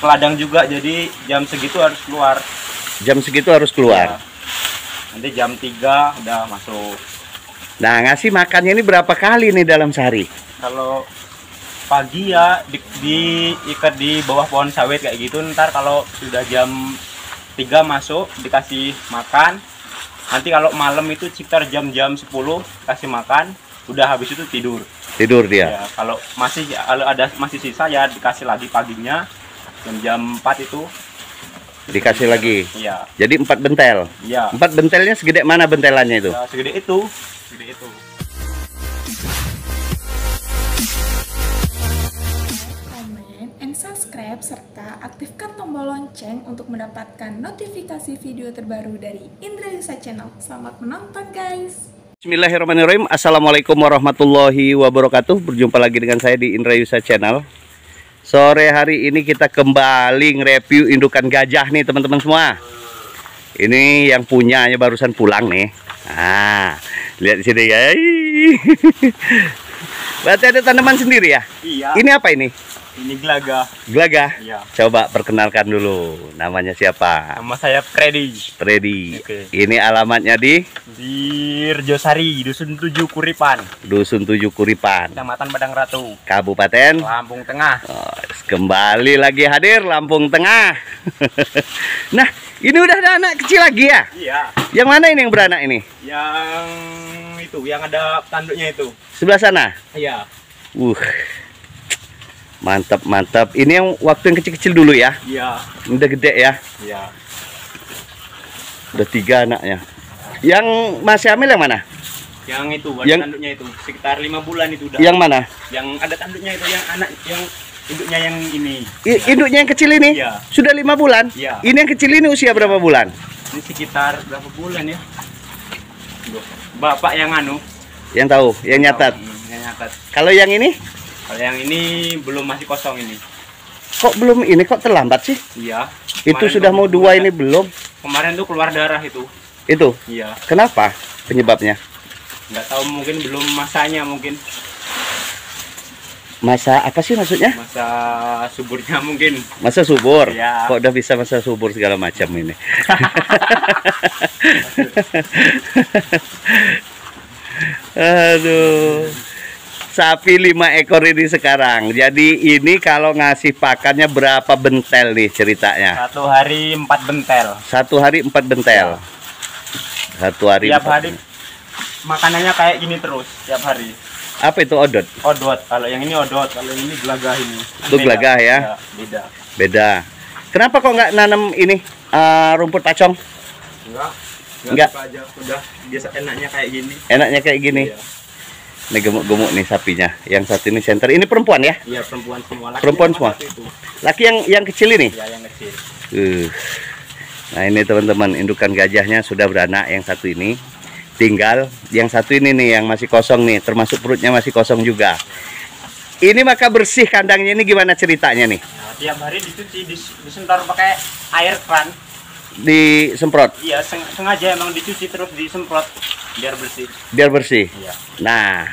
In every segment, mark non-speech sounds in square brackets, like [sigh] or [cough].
ke ladang juga jadi jam segitu harus keluar Jam segitu harus keluar. Ya. nanti jam 3 udah masuk Nah, ngasih makannya ini berapa kali nih dalam sehari? kalau pagi ya di, diikat di bawah pohon sawit kayak gitu ntar kalau sudah jam 3 masuk dikasih makan nanti kalau malam itu sekitar jam-jam 10 kasih makan udah habis itu tidur Tidur dia. ya kalau masih kalau ada masih sisa ya dikasih lagi paginya jam-jam 4 itu Dikasih lagi. iya Jadi empat bentel. iya Empat bentelnya segede mana bentelannya itu? ya, segede itu segede itu komen, and subscribe, serta aktifkan tombol lonceng untuk mendapatkan notifikasi video terbaru dari Indra Yusa Channel. Selamat menonton guys! Bismillahirrahmanirrahim. Assalamualaikum warahmatullahi wabarakatuh. Berjumpa lagi dengan saya di Indra Yusa Channel. Sore hari ini kita kembali nge-review indukan gajah nih teman-teman semua. Ini yang punyanya barusan pulang nih. Ah, lihat di sini guys. [laughs] Berarti ada tanaman sendiri ya? iya Ini apa ini? Ini gelaga Gelagah. iya Coba perkenalkan dulu. Namanya siapa? nama saya Freddy Freddy. Oke. Ini alamatnya di di Rejosari Dusun 7 Kuripan Dusun Tujuh Kuripan, Kecamatan Padang Ratu Kabupaten Lampung Tengah Oh, kembali lagi hadir Lampung Tengah. [laughs] nah, ini udah ada anak kecil lagi ya? iya Yang mana ini yang beranak ini? yang itu yang ada tanduknya itu Sebelah sana. iya Uh. Mantap, mantap. Ini yang waktu yang kecil-kecil dulu ya. iya Udah gede ya. iya Udah tiga anaknya. Yang masih hamil yang mana? yang itu ada Yang- tanduknya itu sekitar lima bulan itu udah Yang mana? yang ada tanduknya itu yang anak yang induknya yang ini I- induknya yang kecil ini? Iya. Sudah lima bulan? Iya. Ini yang kecil ini usia berapa bulan? ini sekitar berapa bulan ya bapak yang anu Yang tahu, yang nyatat. Yang nyatat Kalau yang ini, kalau yang ini belum masih kosong ini kok belum ini kok terlambat sih? iya Itu sudah mau dua ini belum? kemarin tuh keluar darah itu Itu. iya Kenapa penyebabnya? nggak tahu mungkin belum masanya mungkin Masa apa sih maksudnya? masa suburnya mungkin Masa subur? Iya. Kok udah bisa masa subur segala macam ini? [laughs] [laughs] Aduh. Sapi lima ekor ini sekarang. Jadi ini kalau ngasih pakannya berapa bentel nih ceritanya? satu hari empat bentel Satu hari empat bentel. Satu hari. tiap hari makanannya kayak gini terus tiap hari Apa itu odot? odot kalau yang ini odot kalau yang ini gelagah ini Itu gelagah ya? beda Beda. Kenapa kok nggak nanam ini eh, rumput pacong? enggak Enggak. suka aja udah biasa enaknya kayak gini Enaknya kayak gini. iya Ini gemuk-gemuk nih sapinya. Yang satu ini center. Ini perempuan ya? Iya, perempuan semua laki Perempuan semua? itu Laki yang yang kecil ini. ya yang kecil Uh. Nah ini teman-teman indukan gajahnya sudah beranak yang satu ini. Tinggal yang satu ini nih yang masih kosong nih, termasuk perutnya masih kosong juga. Ini maka bersih kandangnya ini gimana ceritanya nih? nah, tiap hari dicuci dis- disentor pakai air keran Disemprot iya seng- sengaja emang dicuci terus disemprot biar bersih biar bersih. iya Nah,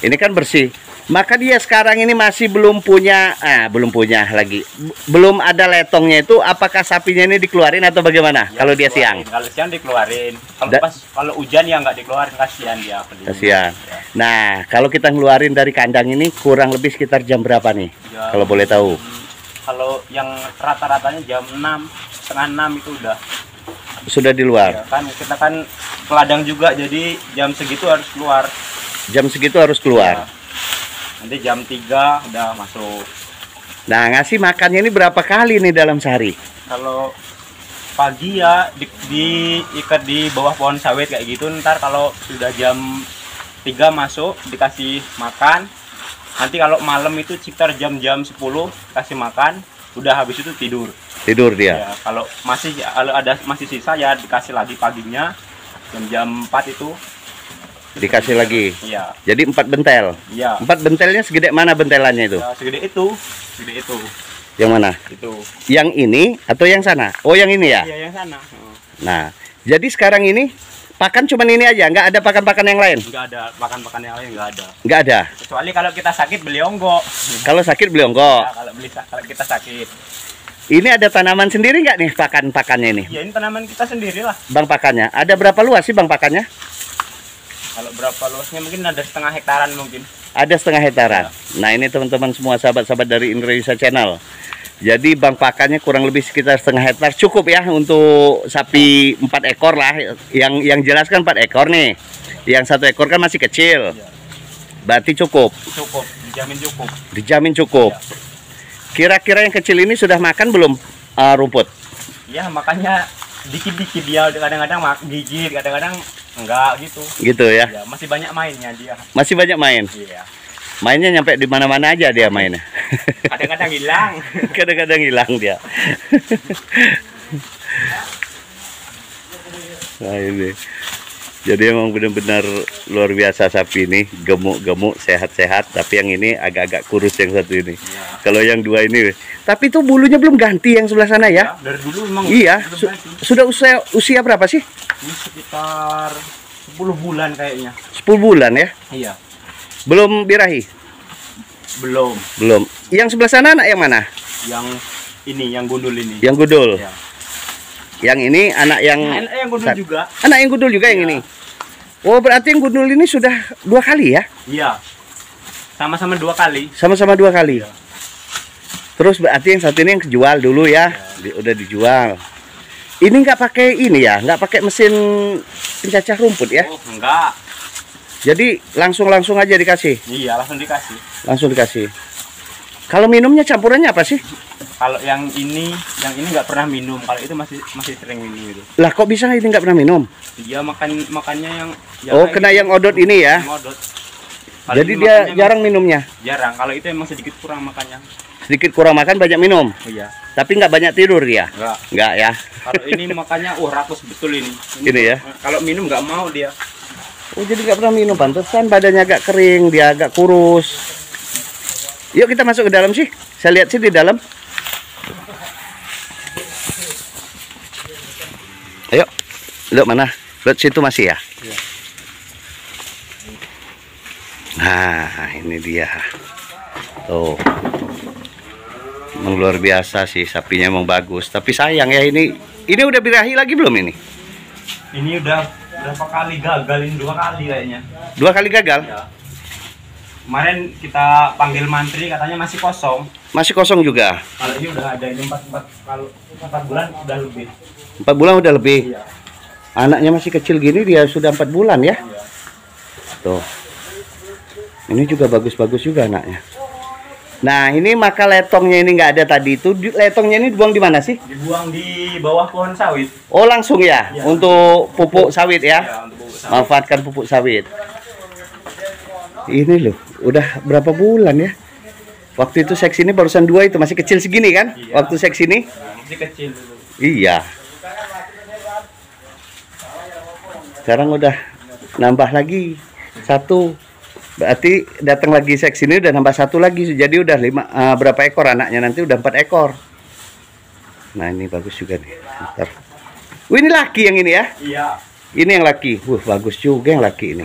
ini kan bersih. Maka dia sekarang ini masih belum punya, ah belum punya lagi, B- belum ada letongnya itu. Apakah sapinya ini dikeluarin atau bagaimana? Ya, kalau dia siang, kalau siang dikeluarin kalau Da- pas kalau hujan ya nggak dikeluarin kasihan dia kasihan. Ya. Nah, kalau kita ngeluarin dari kandang ini kurang lebih sekitar jam berapa nih? Jam- Kalau boleh tahu. Kalau yang rata-ratanya jam 6 setengah 6 itu udah Sudah di luar. ya kan kita kan ke ladang juga jadi jam segitu harus keluar Jam segitu harus keluar. Ya. nanti jam 3 udah masuk Nah, ngasih makannya ini berapa kali nih dalam sehari? kalau pagi ya di, diikat di bawah pohon sawit kayak gitu ntar kalau sudah jam 3 masuk dikasih makan nanti kalau malam itu sekitar jam-jam 10 kasih makan udah habis itu tidur Tidur dia. ya kalau masih kalau ada masih sisa ya dikasih lagi paginya jam-jam 4 itu Dikasih lagi. iya Jadi empat bentel. iya Empat bentelnya segede mana bentelannya itu? ya, segede itu segede itu Yang mana? itu Yang ini atau yang sana? Oh, yang ini ya. iya yang sana Oh, Nah, jadi sekarang ini pakan cuman ini aja, nggak ada pakan-pakan yang lain. nggak ada makan-makan yang lain nggak ada Nggak ada. kecuali kalau kita sakit beli onggok Kalau sakit beli Ya, onggok. kalau beli kalau kita sakit Ini ada tanaman sendiri nggak nih pakan-pakannya ini? Ya ini tanaman kita sendiri lah. Bang pakannya. Ada berapa luas sih bang pakannya? Kalau berapa luasnya mungkin ada setengah hektaran mungkin. Ada setengah hektaran. Nah ini teman-teman semua sahabat-sahabat dari Indonesia Channel. Jadi bang pakannya kurang lebih sekitar setengah hektar cukup ya untuk sapi empat ekor lah. Yang yang jelas kan empat ekor nih. Yang satu ekor kan masih kecil. Berarti cukup. Cukup, dijamin cukup. Dijamin cukup. Kira-kira yang kecil ini sudah makan belum uh, rumput? Ya makanya dikit-dikit dia kadang-kadang gigit, kadang-kadang enggak gitu. Gitu ya. Ya, masih banyak mainnya dia. Masih banyak main. Iya. Mainnya nyampe di mana-mana aja dia mainnya. Kadang-kadang hilang. [laughs] Kadang-kadang hilang dia. [laughs] nah ini. Jadi emang benar-benar luar biasa sapi ini, gemuk-gemuk, sehat-sehat. Tapi yang ini agak-agak kurus yang satu ini. Iya. Kalau yang dua ini, tapi itu bulunya belum ganti yang sebelah sana ya? Ya, dari dulu memang Iya, su- ganti. sudah usia usia berapa sih? Ini sekitar 10 bulan kayaknya. 10 bulan ya? Iya. Belum birahi? Belum. Belum. Yang sebelah sana anak yang mana? Yang ini, yang gundul ini. Yang gudul. Iya. Yang ini anak yang eh, yang gundul juga. anak yang gudul juga yang Iya. ini. Oh, berarti yang gudul ini sudah dua kali ya? Iya. Sama-sama dua kali. Sama-sama dua kali. Iya. Terus berarti yang satu ini yang kejual dulu ya? Di- udah dijual. Ini nggak pakai ini ya? Nggak pakai mesin pencacah rumput ya? Oh, enggak. Jadi langsung-langsung aja dikasih, Iya, langsung dikasih. langsung dikasih. Kalau minumnya campurannya apa sih? Kalau yang ini, yang ini nggak pernah minum. Kalau itu masih masih sering minum itu. Lah kok bisa ini nggak pernah minum? Dia makan makannya yang ya Oh, kena yang odot ini ya? Odot. Kalau Jadi ini dia jarang minumnya. jarang. Kalau itu emang sedikit kurang makannya. Sedikit kurang makan, banyak minum. Iya. Tapi nggak banyak tidur dia. Enggak. Nggak ya? Kalau ini makannya oh rakus betul ini. Ini ya? Kalau minum nggak mau dia. Oh jadi nggak pernah minum pantesan badannya agak kering, dia agak kurus. Yuk kita masuk ke dalam sih. Saya lihat sih di dalam. Lihat mana? Lihat situ masih ya. Iya. Nah, ini dia. Tuh. Emang luar biasa sih sapinya emang bagus. Tapi sayang ya ini. Ini udah birahi lagi belum ini? Ini udah berapa kali gagal ini dua kali kayaknya. Dua kali gagal. Ya. Kemarin kita panggil mantri katanya masih kosong. Masih kosong juga. Kalau ini udah ada ini empat empat kalau empat bulan udah lebih. Empat bulan udah lebih. Iya. Anaknya masih kecil gini dia sudah empat bulan ya. Tuh. Ini juga bagus-bagus juga anaknya. Nah ini maka letongnya ini nggak ada tadi itu. Letongnya ini dibuang di mana sih? Dibuang di bawah pohon sawit. Oh langsung ya, Iya. untuk pupuk sawit ya. Ya, untuk bubuk sawit. Manfaatkan pupuk sawit. Ini loh, udah berapa bulan ya? Waktu itu seks ini barusan dua itu masih kecil segini kan? Iya. Waktu seks ini? Ya, masih kecil dulu. Iya. Sekarang udah nambah lagi satu. Berarti datang lagi seks ini udah nambah satu lagi. Jadi udah lima eh, berapa ekor anaknya nanti udah empat ekor. Nah ini bagus juga nih. Ntar. Wih ini laki yang ini ya? Iya. Ini yang laki. Wah bagus juga yang laki ini.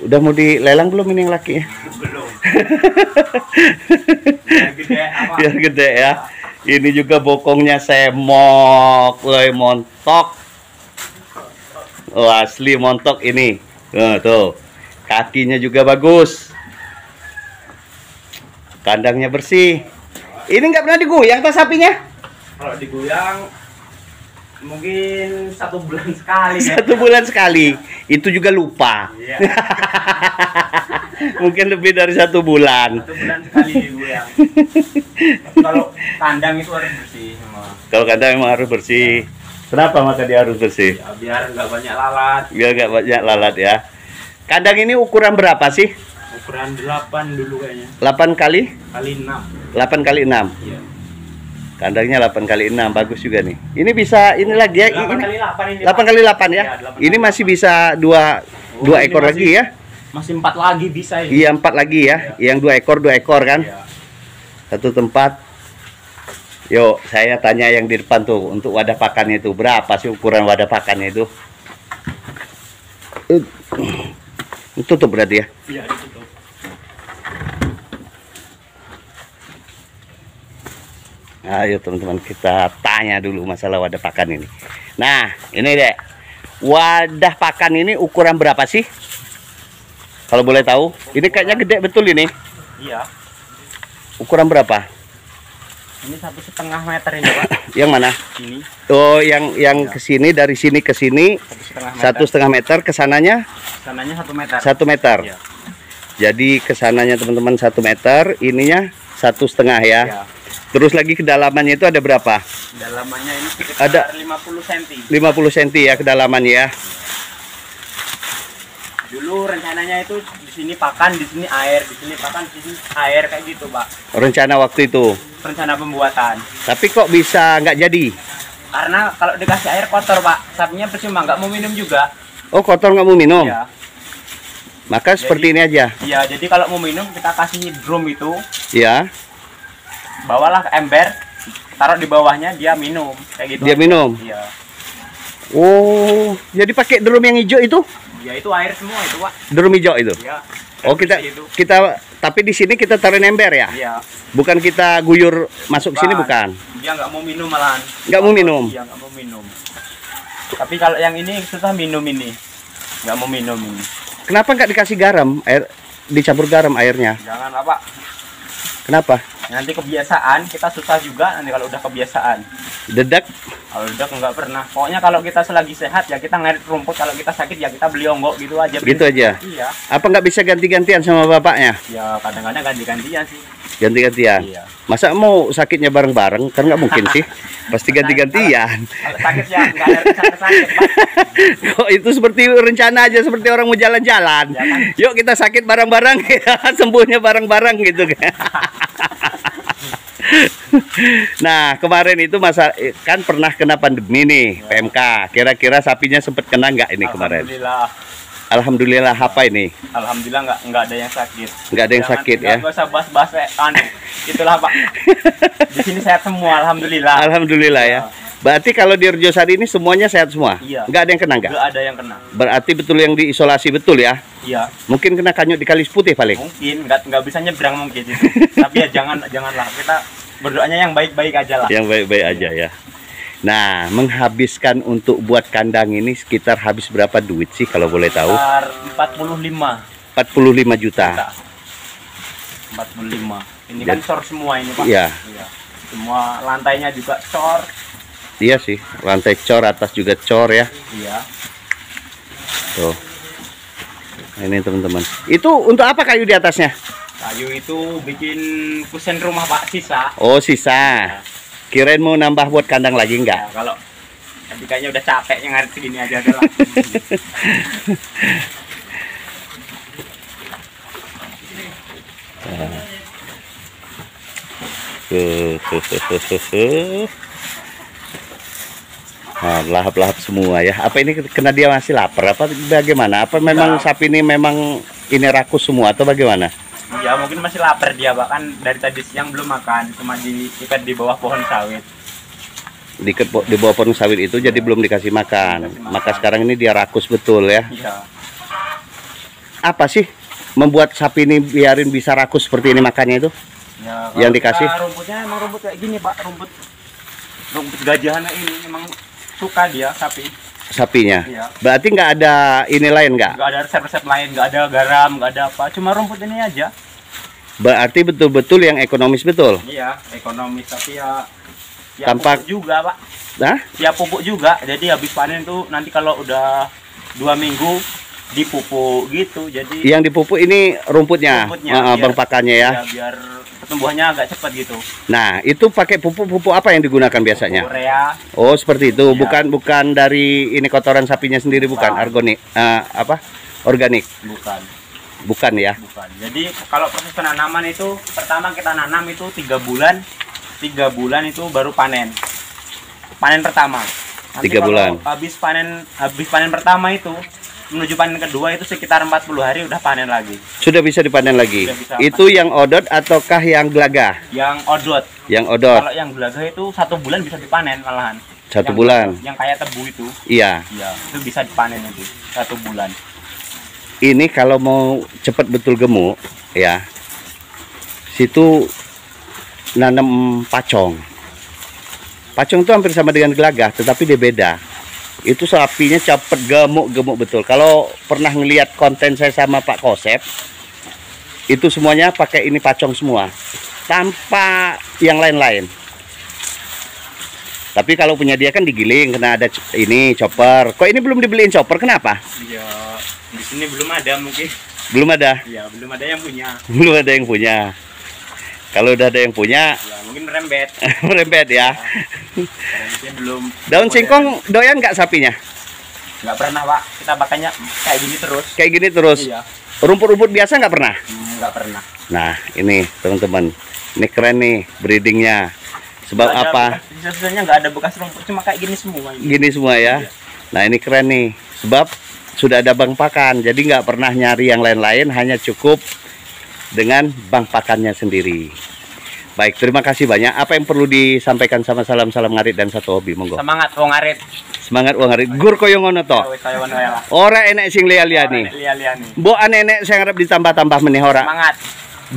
Udah mau dilelang belum ini yang laki ya? Belum. [laughs] Biar gede apa? Biar gede ya. Ini juga bokongnya semok, woi montok. Oh asli montok ini. Tuh, tuh. Kakinya juga bagus. Kandangnya bersih. Ini nggak pernah digoyang tas sapinya? Kalau digoyang mungkin satu bulan sekali. ya. [laughs] Satu bulan sekali. Itu juga lupa. Iya. [laughs] Mungkin lebih dari satu bulan. Satu bulan sekali digoyang. [laughs] Tapi kalau kandang itu harus bersih semua. Kalau kandang memang harus bersih. Kenapa maka dia harus bersih? Ya, biar nggak banyak lalat. Biar nggak banyak lalat ya. Kandang ini ukuran berapa sih? Ukuran 8 dulu kayaknya. 8 kali? Kali 6. 8 kali 6. Iya. Kandangnya 8 kali 6 bagus juga nih. Ini bisa ini lagi ya. 8 Ini kali 8 ini. 8 kali 8 ya. Iya, delapan Ini kali masih bisa dua Oh, dua ekor masih- lagi ya. Masih 4 lagi bisa ini. Iya, empat lagi ya. Yang dua ekor dua ekor kan. Iya. Satu tempat. Yuk, saya tanya yang di depan tuh untuk wadah pakannya itu berapa sih ukuran wadah pakannya itu? Eh, Tutup berarti ya. Iya, ditutup. Ayo teman-teman kita tanya dulu masalah wadah pakan ini. Nah, ini deh. Wadah pakan ini ukuran berapa sih? Kalau boleh tahu. Ini kayaknya gede betul ini. Iya. Ukuran berapa? Ini satu setengah meter ini pak. [laughs] Yang mana? Ini Oh, yang yang ke sini dari sini ke sini satu setengah meter. meter, ke sananya Sananya satu meter. satu meter. Iya. Jadi ke sananya teman-teman satu meter, ininya satu setengah ya. Iya. Terus lagi kedalamannya itu ada berapa? Dalamannya ini sekitar Ada- 50 cm. 50 cm ya kedalamannya ya. Dulu rencananya itu di sini pakan, di sini air, di sini pakan, di sini air kayak gitu pak. Rencana waktu itu. Rencana pembuatan. Tapi kok bisa nggak jadi? Karena kalau dikasih air kotor pak, sapinya percuma nggak mau minum juga. Oh kotor nggak mau minum. Iya. Maka seperti ini aja. Iya, jadi kalau mau minum kita kasih drum itu, Ya, bawalah ke ember, taruh di bawahnya dia minum kayak gitu. dia aja. minum. Iya. Oh, jadi pakai drum yang hijau itu? Ya itu air semua itu pak. Drum hijau itu. Iya. Oh kita itu. kita tapi di sini kita taruh ember ya? Iya. Bukan kita guyur masuk sini bukan? Dia nggak mau minum malahan. Nggak mau minum. Iya nggak mau minum. Tapi kalau yang ini susah minum ini. Nggak mau minum ini. Kenapa nggak dikasih garam? Air dicampur garam airnya. Jangan apa. Kenapa? Nanti kebiasaan kita susah juga nanti kalau udah kebiasaan. Dedak. Kalau udah nggak pernah. Pokoknya kalau kita selagi sehat ya kita ngerit rumput. Kalau kita sakit ya kita beli onggok gitu aja. Begitu aja. Iya. Apa nggak bisa ganti-gantian sama bapaknya? Ya kadang-kadang ganti-gantian sih. Ganti-gantian. Iya. Masa mau sakitnya bareng-bareng? Kan nggak mungkin sih. [laughs] Pasti ganti-gantian. Kalau sakit ya nggak ada ke sana sakit. Pak. Kok [laughs] itu seperti rencana aja seperti orang mau jalan-jalan. Ya kan? Yuk kita sakit bareng-bareng, [laughs] sembuhnya bareng-bareng gitu kan. nah kemarin itu masa kan pernah kena pandemi nih PMK. Kira-kira sapinya sempat kena nggak ini kemarin? Alhamdulillah. Apa ini? Alhamdulillah nggak nggak ada yang sakit. Nggak ada yang Jangan- sakit ya? Nggak usah bahas-bahas eh, anu. Itulah pak. [laughs] Di sini sehat semua. Alhamdulillah. Alhamdulillah ya. Berarti kalau di Rejosari ini semuanya sehat semua? Iya. Nggak ada yang kena nggak? Nggak ada yang kena. Berarti betul yang diisolasi betul ya? Iya. Mungkin kena kanyut di kalis putih paling. Mungkin nggak nggak bisa nyebrang mungkin. [laughs] Tapi ya jangan janganlah kita berdoanya yang baik-baik aja lah. Yang baik-baik aja ya. Nah, menghabiskan untuk buat kandang ini sekitar habis berapa duit sih kalau boleh tahu? Sekitar 45 45 juta. juta. 45. Ini kan cor semua ini pak. Iya. Iya. Semua lantainya juga cor. Iya sih, lantai cor atas juga cor ya. Iya. Tuh. Ini teman-teman. Itu untuk apa kayu di atasnya? Kayu itu bikin kusen rumah pak sisa. Oh, sisa. Kirain mau nambah buat kandang lagi enggak? Ya, kalau kayaknya udah capek yang ngarit segini aja adalah. Nah, [laughs] lahap-lahap semua ya. Apa ini kena dia masih lapar? Apa bagaimana? Apa memang Enggak. sapi ini memang ini rakus semua atau bagaimana? Ya mungkin masih lapar dia bahkan dari tadi siang belum makan cuma diikat di bawah pohon sawit. Di, di bawah pohon sawit itu jadi belum dikasih makan. Dikasih makan. Maka sekarang ini dia rakus betul ya. Iya. Apa sih membuat sapi ini biarin bisa rakus seperti ini makannya itu? Ya, Yang dikasih? rumputnya emang rumput kayak gini pak rumput rumput gajahan ini emang suka dia sapi Sapinya. Iya. Berarti nggak ada ini lain nggak? nggak ada resep-resep lain nggak ada garam nggak ada apa cuma rumput ini aja Berarti betul-betul yang ekonomis betul. iya ekonomis tapi ya ya Tampak- pupuk juga pak Nah, ya pupuk juga jadi habis panen tuh nanti kalau udah dua minggu dipupuk gitu jadi yang dipupuk ini rumputnya, Rumputnya, Ah, ah, biar- bang pakannya ya. ya biar pertumbuhannya agak cepat gitu Nah, itu pakai pupuk-pupuk apa yang digunakan biasanya? Korea Oh, seperti itu. Iya. Bukan bukan dari ini kotoran sapinya sendiri bukan Bukan. organik. eh, apa? Organik. bukan Bukan ya. bukan jadi kalau proses penanaman itu pertama kita nanam itu tiga bulan tiga bulan itu baru panen panen pertama Nanti Tiga bulan. habis panen habis panen pertama itu menuju panen kedua itu sekitar 40 hari udah panen lagi Sudah bisa dipanen lagi. Bisa Itu yang odot ataukah yang gelaga? yang odot Yang odot. kalau yang gelaga itu satu bulan bisa dipanen malahan Satu Yang- bulan. yang kayak tebu itu Iya. ya itu bisa dipanen itu satu bulan Ini kalau mau cepat betul gemuk, ya. Situ nanam pacong. Pacong itu hampir sama dengan gelagah, tetapi dia beda. Itu sapinya cepet gemuk-gemuk betul. Kalau pernah ngelihat konten saya sama Pak Kosep, itu semuanya pakai ini pacong semua, tanpa yang lain-lain. Tapi kalau punya dia kan digiling, kena ada ini chopper. Kok ini belum dibeliin chopper? Kenapa? Ya, di sini belum ada mungkin. Belum ada, Ya, belum ada yang punya. belum ada yang punya. Kalau udah ada yang punya, Ya, mungkin rembet. [laughs] rembet ya. Rembetnya belum. Daun singkong doyan nggak sapinya? Nggak pernah, Pak. Kita bakanya kayak gini terus. Kayak gini terus. Iya. Rumput-rumput biasa nggak pernah? Hmm, Nggak pernah. Nah, ini teman-teman. Ini keren nih breedingnya. Sebab ada apa? Sebenarnya nggak ada bekas rumput, cuma kayak gini semua. ini. Gini semua ya. Iya. Nah, ini keren nih. Sebab sudah ada bank pakan. Jadi nggak pernah nyari yang lain-lain, hanya cukup dengan bank pakannya sendiri. Baik, terima kasih banyak. Apa yang perlu disampaikan sama salam-salam ngarit dan satu hobi, monggo. Semangat wong arit. Semangat wong ngarit. Gur koyo ngono to. Ya. Ora enek sing liya-liya nih. Lihat-lihat nih. Mbok anek-enek sing arep ditambah-tambah meneh ora. Semangat.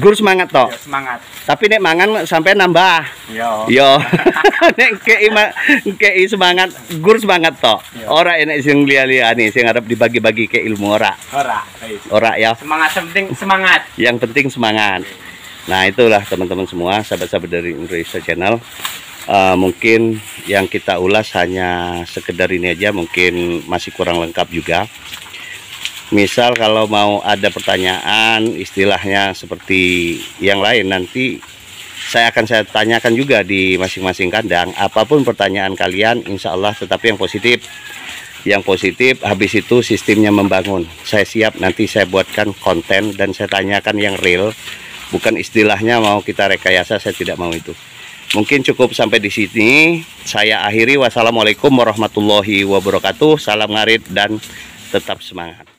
Gur semangat to. Yo, semangat. Tapi nek mangan sampai nambah. Yo. Yo. [laughs] nek kei kei semangat, gur semangat to. Yo. Ora enek sing liya-liya nih sing arep dibagi-bagi ke ilmu ora. Ora. Ora ya. Semangat yang penting semangat. Yang penting semangat. Nah, itulah teman-teman semua, sahabat-sahabat dari Indonesia Channel. Eh, mungkin yang kita ulas hanya sekedar ini aja, mungkin masih kurang lengkap juga. Misal kalau mau ada pertanyaan, istilahnya seperti yang lain nanti saya akan saya tanyakan juga di masing-masing kandang. Apa pun pertanyaan kalian, insya Allah tetapi yang positif. Yang positif, habis itu sistemnya membangun. Saya siap nanti saya buatkan konten dan saya tanyakan yang real. Bukan istilahnya mau kita rekayasa, saya tidak mau itu. Mungkin cukup sampai di sini. Saya akhiri. Wassalamualaikum warahmatullahi wabarakatuh. Salam ngarit dan tetap semangat.